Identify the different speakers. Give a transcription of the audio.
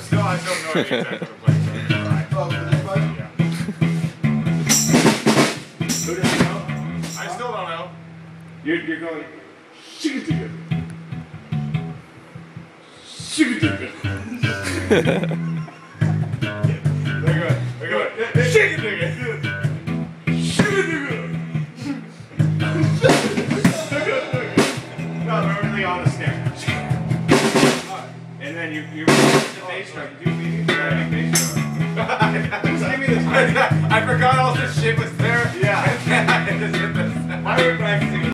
Speaker 1: Still, I still know the exact place. so it's all right.
Speaker 2: Oh, for this one?
Speaker 1: Yeah.
Speaker 2: Who does he know?
Speaker 1: I still don't know.
Speaker 2: You're, you're going. Shigga Shigga
Speaker 1: They're good. They're good.
Speaker 2: Shigga
Speaker 1: No, they're really on the snare. And then you, you the bass drum. You do you bass drum. Just give me this. I forgot all this shit was there. Yeah. I just hit this. I.